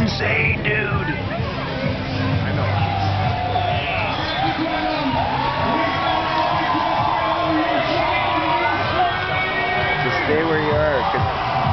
insane, dude. Just stay where you are.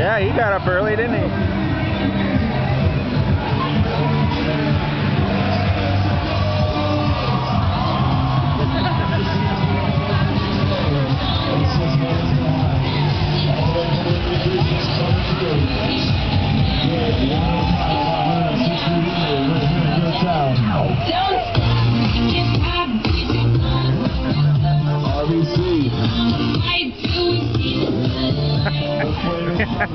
Yeah, he got up early, didn't he? Welcome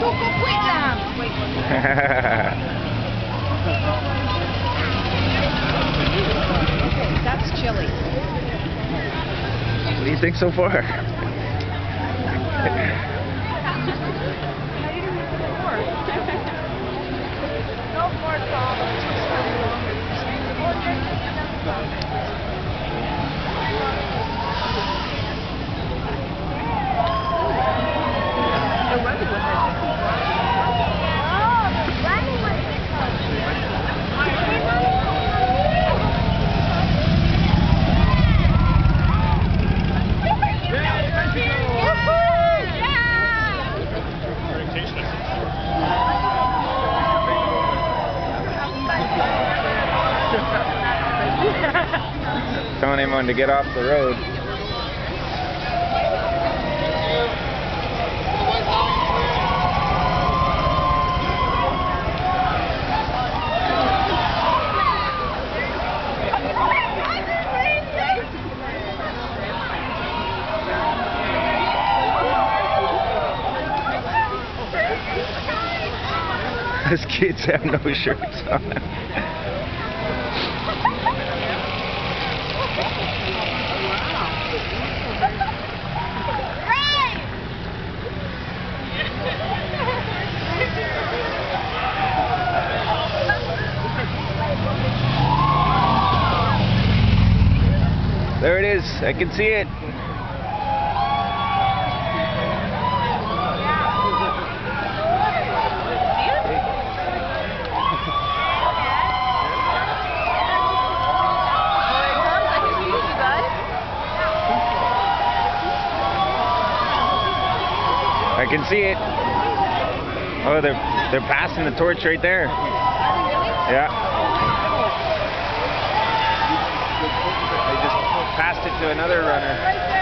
to Coquitlam. What do you think so far? No more Telling anyone to get off the road. Those kids have no shirts on. There it is. I can see it. I can see it. Oh, they're they're passing the torch right there. Yeah. They just passed it to another runner.